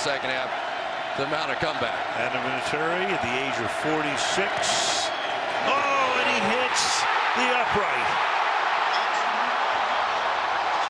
second half to mount a comeback. Adam Vinatieri at the age of 46. Oh, and he hits the upright.